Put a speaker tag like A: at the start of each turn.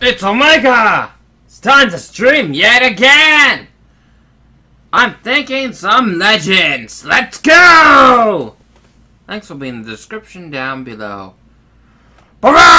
A: It's Omega! It's time to stream yet again! I'm thinking some legends! Let's go! Links will be in the description down below. Bye-bye!